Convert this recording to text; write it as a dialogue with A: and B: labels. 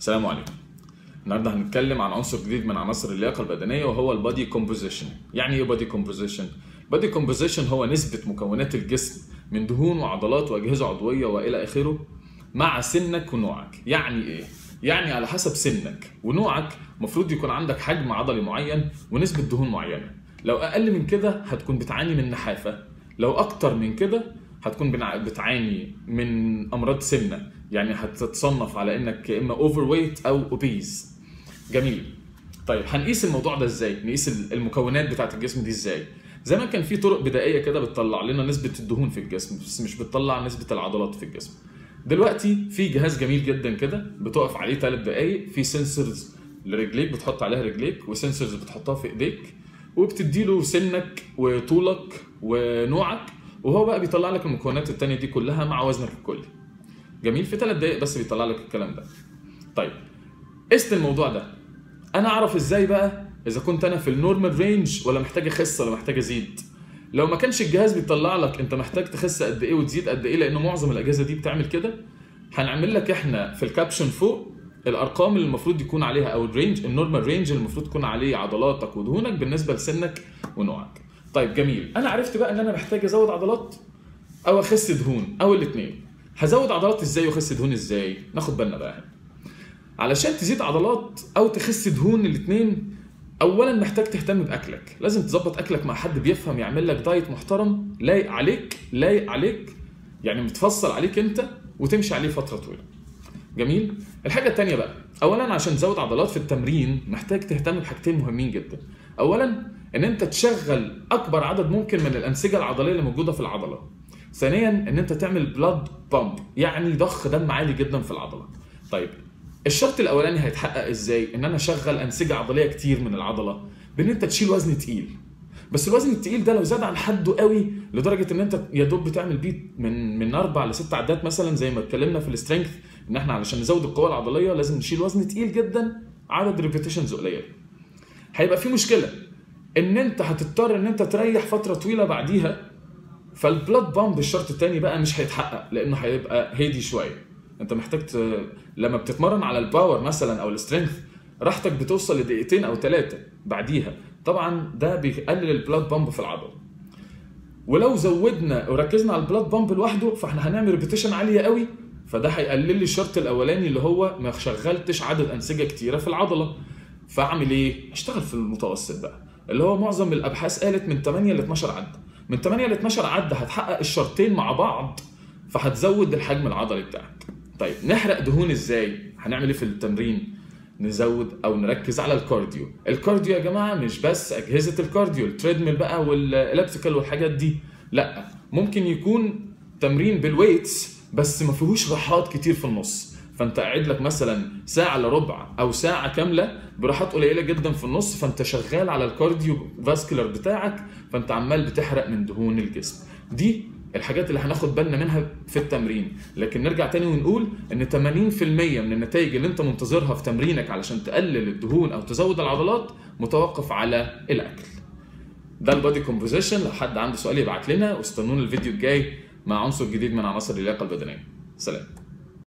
A: السلام عليكم. النهارده هنتكلم عن عنصر جديد من عناصر اللياقة البدنية وهو ال body composition. يعني إيه body composition؟ body composition هو نسبة مكونات الجسم من دهون وعضلات وأجهزة عضوية وإلى آخره مع سنك ونوعك. يعني إيه؟ يعني على حسب سنك. ونوعك المفروض يكون عندك حجم عضلي معين ونسبة دهون معينة. لو أقل من كده هتكون بتعاني من نحافة. لو أكتر من كده هتكون بتعاني من أمراض سمنه يعني هتتصنف على إنك يا إما overweight أو obese جميل. طيب هنقيس الموضوع ده إزاي؟ نقيس ال- المكونات بتاعه الجسم دي إزاي؟ زمان كان في طرق بدائية كده بتطلع لنا نسبة الدهون في الجسم بس مش بتطلع نسبة العضلات في الجسم. دلوقتي في جهاز جميل جدا كده بتقف عليه ثلاث دقائق في sensors لرجليك بتحط عليها رجليك و sensors بتحطها في إيديك وبتدي له سنك وطولك ونوعك وهو بقى بيطلع لك المكونات التانية دي كلها مع وزنك الكلي. جميل في ثلاث دقائق بس بيطلع لك الكلام ده. طيب قست الموضوع ده. أنا أعرف إزاي بقى إذا كنت أنا في ال normal range ولا محتاج أخس ولا محتاج أزيد؟ لو ما كانش الجهاز بيطلع لك أنت محتاج تخس قد إيه وتزيد قد إيه لأن معظم الأجهزة دي بتعمل كده هنعمل لك إحنا في ال caption فوق الأرقام اللي المفروض يكون عليها أو ال range ال normal range اللي المفروض تكون عليه عضلاتك ودهونك بالنسبة لسنك ونوعك. طيب جميل. أنا عرفت بقى إن أنا محتاج أزود عضلات أو أخس دهون أو الاثنين هزود عضلات إزاي واخس دهون إزاي؟ ناخد بالنا بقى هنا. علشان تزيد عضلات أو تخس دهون الاثنين اولا محتاج تهتم بأكلك. لازم تظبط أكلك مع حد بيفهم يعمل لك دايت محترم لايق عليك لايق عليك يعني متفصل عليك أنت وتمشي عليه فترة طويلة. جميل؟ الحاجة التانية بقى اولا عشان تزود عضلات في التمرين محتاج تهتم بحاجتين مهمين جدا. اولا إن أنت تشغل أكبر عدد ممكن من الانسجه العضلية اللي موجودة في العضلة. ثانيا إن أنت تعمل blood pump يعني ضخ دم عالي جدا في العضلة. طيب الشرط الأولاني هيتحقق إزاي؟ إن أنا أشغل أنسجة عضلية كتير من العضلة بإن أنت تشيل وزن تقيل. بس الوزن التقيل ده لو زاد عن حده قوي لدرجة إن أنت يا دوب بتعمل بيه من من أربع لست عدات مثلا زي ما اتكلمنا في ال strength إن إحنا علشان نزود القوة العضلية لازم نشيل وزن تقيل جدا عدد repetitions قليله هيبقى في مشكلة إن أنت هتضطر إن أنت تريح فترة طويلة بعديها فال blood pump الشرط التاني بقى مش هيتحقق لأنه هيبقى هادي شوية. أنت محتاج ت... لما بتتمرن على ال power مثلا أو ال strength راحتك بتوصل لدقيقتين أو ثلاثة بعديها. طبعا ده بيقلل ال blood pump في العضله ولو زودنا وركزنا على ال blood pump لوحده فإحنا هنعمل repetition عالية قوي. فده هيقلل لي الشرط الأولاني اللي هو ما شغلتش عدد أنسجة كتيرة في العضلة. فأعمل إيه؟ أشتغل في المتوسط بقى. اللي هو معظم الأبحاث قالت من 8 ل 12 عده من 8 ل 12 عدة هتحقق الشرطين مع بعض فهتزود الحجم العضلي بتاعك. طيب نحرق دهون إزاي؟ هنعمل إيه في التمرين؟ نزود أو نركز على ال cardio. ال cardio يا جماعة مش بس أجهزة ال cardio ال treadmill بقى وال elliptical والحاجات دي. لأ ممكن يكون تمرين بال weights بس ما فيهوش راحات كتير في النص. فانت قاعد لك مثلا ساعة الا ربع أو ساعة كاملة براحات قليلة جدا في النص فانت شغال على ال cardiovascular بتاعك فانت عمال بتحرق من دهون الجسم. دي الحاجات اللي هناخد بالنا منها في التمرين. لكن نرجع تاني ونقول إن 80% من النتائج اللي أنت منتظرها في تمرينك علشان تقلل الدهون أو تزود العضلات متوقف على الأكل. ده البادي كومبوزيشن. لو حد عنده سؤال يبعت لنا واستنونا الفيديو الجاي مع عنصر جديد من عناصر اللياقة البدنية. سلام.